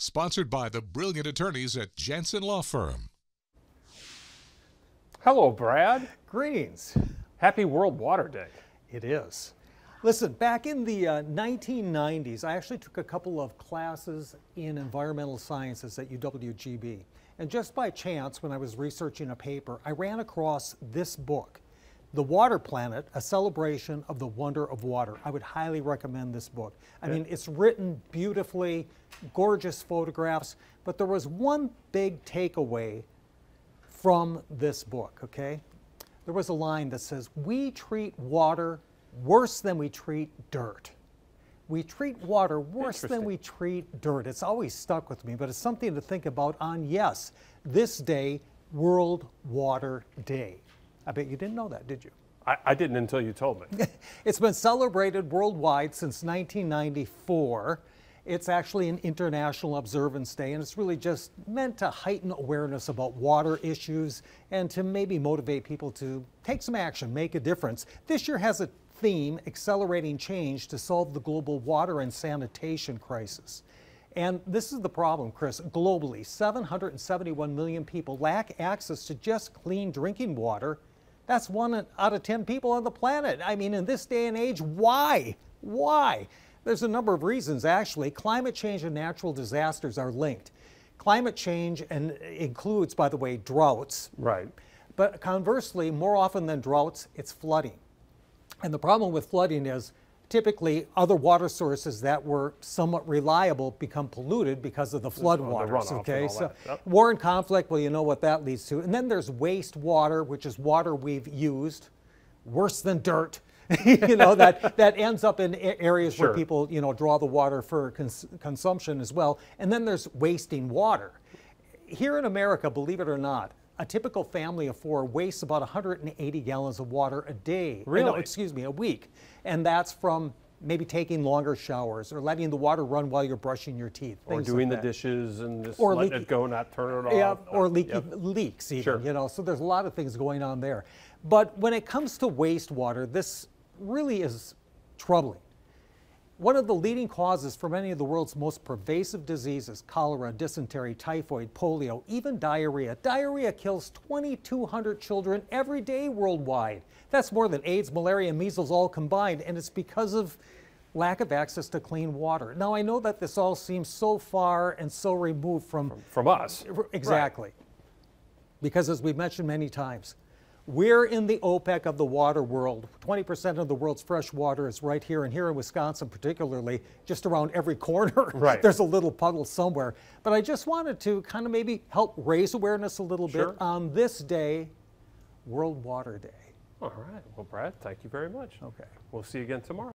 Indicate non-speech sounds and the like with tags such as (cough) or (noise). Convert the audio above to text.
Sponsored by the brilliant attorneys at Jansen Law Firm. Hello, Brad. Greetings. Happy World Water Day. It is. Listen, back in the uh, 1990s, I actually took a couple of classes in environmental sciences at UWGB. And just by chance, when I was researching a paper, I ran across this book, The Water Planet, A Celebration of the Wonder of Water. I would highly recommend this book. I mean, it's written beautifully, gorgeous photographs, but there was one big takeaway from this book, okay? There was a line that says, We treat water worse than we treat dirt. We treat water worse than we treat dirt. It's always stuck with me, but it's something to think about on, yes, this day, World Water Day. I bet you didn't know that, did you? I, I didn't until you told me. (laughs) it's been celebrated worldwide since 1994. It's actually an international observance day, and it's really just meant to heighten awareness about water issues and to maybe motivate people to take some action, make a difference. This year has a theme, accelerating change to solve the global water and sanitation crisis. And this is the problem, Chris. Globally, 771 million people lack access to just clean drinking water. That's one out of 10 people on the planet. I mean, in this day and age, why? Why? There's a number of reasons, actually. Climate change and natural disasters are linked. Climate change and includes, by the way, droughts. Right. But conversely, more often than droughts, it's flooding. And the problem with flooding is typically other water sources that were somewhat reliable become polluted because of the flood waters. Okay, so yep. war and conflict, well, you know what that leads to. And then there's wastewater, which is water we've used, worse than dirt. (laughs) you know that that ends up in areas sure. where people you know draw the water for cons consumption as well. And then there's wasting water. Here in America, believe it or not, a typical family of four wastes about 180 gallons of water a day. Really? No, excuse me, a week. And that's from maybe taking longer showers or letting the water run while you're brushing your teeth. Or doing like the dishes and just or letting leaky, it go, not turn it off. Yeah, or leaky yep. leaks even, sure. you know. So there's a lot of things going on there. But when it comes to wastewater, this really is troubling. One of the leading causes for many of the world's most pervasive diseases, cholera, dysentery, typhoid, polio, even diarrhea. Diarrhea kills 2,200 children every day worldwide. That's more than AIDS, malaria, and measles all combined, and it's because of lack of access to clean water. Now, I know that this all seems so far and so removed from... From, from us. Exactly. Right. Because as we've mentioned many times, we're in the OPEC of the water world. 20% of the world's fresh water is right here, and here in Wisconsin, particularly, just around every corner, (laughs) right. there's a little puddle somewhere. But I just wanted to kind of maybe help raise awareness a little sure. bit on this day, World Water Day. All right. Well, Brad, thank you very much. Okay. We'll see you again tomorrow.